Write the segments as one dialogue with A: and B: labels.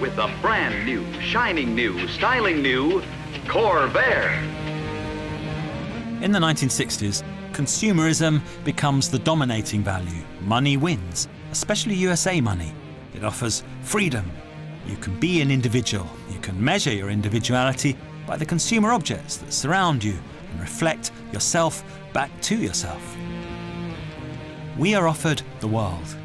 A: With the brand new, shining new, styling new Corvair.
B: In the 1960s, consumerism becomes the dominating value. Money wins, especially USA money. It offers freedom. You can be an individual. You can measure your individuality by the consumer objects that surround you and reflect yourself back to yourself. We are offered the world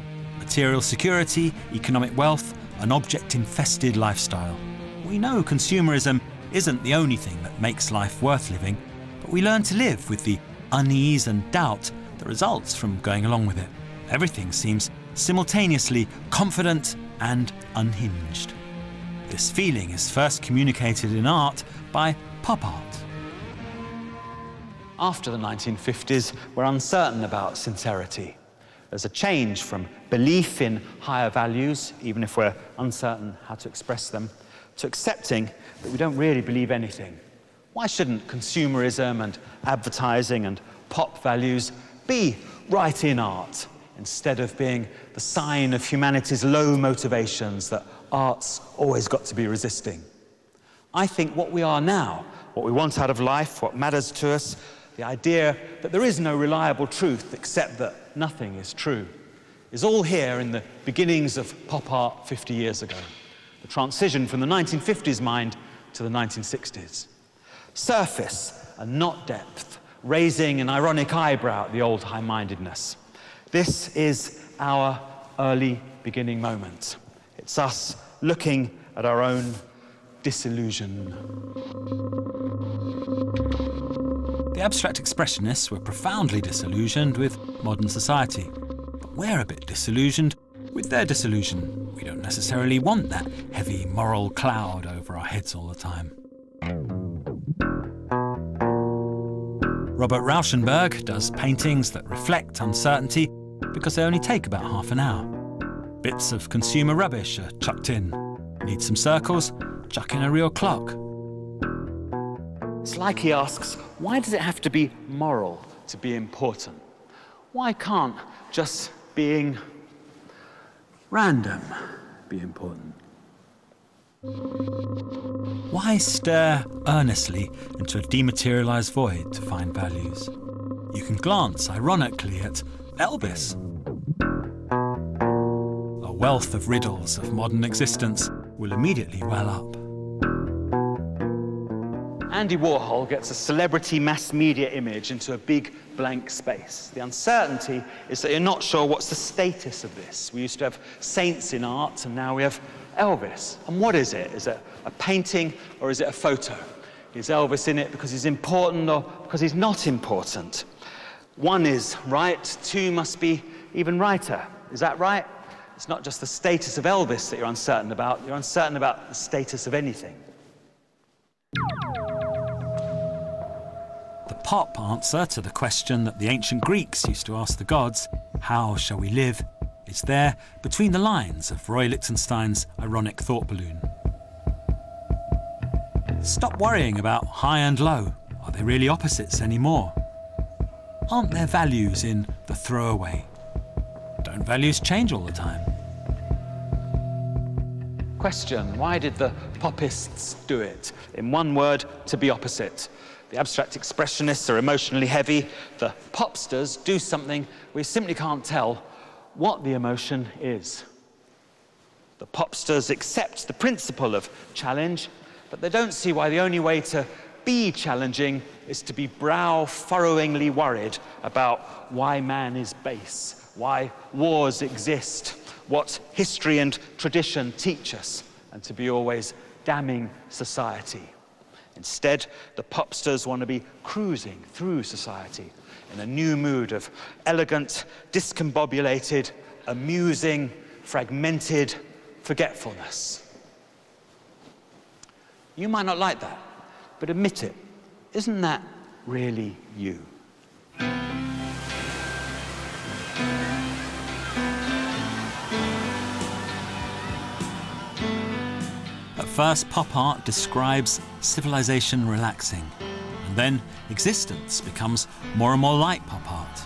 B: material security, economic wealth, an object infested lifestyle. We know consumerism isn't the only thing that makes life worth living, but we learn to live with the unease and doubt that results from going along with it. Everything seems simultaneously confident and unhinged. This feeling is first communicated in art by pop art. After the 1950s, we're uncertain about sincerity. There's a change from belief in higher values, even if we're uncertain how to express them, to accepting that we don't really believe anything. Why shouldn't consumerism and advertising and pop values be right in art instead of being the sign of humanity's low motivations that art's always got to be resisting? I think what we are now, what we want out of life, what matters to us, the idea that there is no reliable truth except that nothing is true, is all here in the beginnings of pop art 50 years ago. The transition from the 1950s mind to the 1960s. Surface and not depth, raising an ironic eyebrow at the old high mindedness. This is our early beginning moment. It's us looking at our own disillusion. The abstract expressionists were profoundly disillusioned with modern society. But we're a bit disillusioned with their disillusion. We don't necessarily want that heavy moral cloud over our heads all the time. Robert Rauschenberg does paintings that reflect uncertainty because they only take about half an hour. Bits of consumer rubbish are chucked in. Need some circles? Chuck in a real clock. It's like he asks, why does it have to be moral to be important? Why can't just being random be important? Why stare earnestly into a dematerialized void to find values? You can glance ironically at Elvis. A wealth of riddles of modern existence will immediately well up. Andy Warhol gets a celebrity mass media image into a big blank space. The uncertainty is that you're not sure what's the status of this. We used to have saints in art, and now we have Elvis. And what is it? Is it a painting or is it a photo? Is Elvis in it because he's important or because he's not important? One is right, two must be even righter. Is that right? It's not just the status of Elvis that you're uncertain about, you're uncertain about the status of anything. Pop answer to the question that the ancient Greeks used to ask the gods, how shall we live, is there between the lines of Roy Lichtenstein's ironic thought balloon. Stop worrying about high and low. Are they really opposites anymore? Aren't there values in the throwaway? Don't values change all the time? Question Why did the popists do it? In one word, to be opposite. The abstract expressionists are emotionally heavy. The popsters do something we simply can't tell what the emotion is. The popsters accept the principle of challenge, but they don't see why the only way to be challenging is to be brow furrowingly worried about why man is base, why wars exist, what history and tradition teach us, and to be always damning society. Instead, the popsters want to be cruising through society in a new mood of elegant, discombobulated, amusing, fragmented forgetfulness. You might not like that, but admit it. Isn't that really you? First, pop art describes civilization relaxing, and then existence becomes more and more like pop art.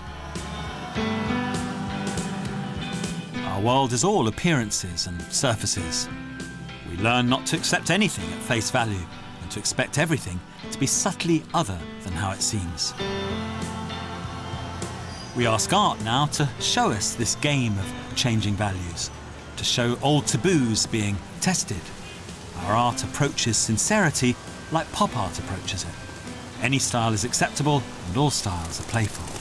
B: Our world is all appearances and surfaces. We learn not to accept anything at face value and to expect everything to be subtly other than how it seems. We ask art now to show us this game of changing values, to show old taboos being tested. Our art approaches sincerity like pop art approaches it. Any style is acceptable and all styles are playful.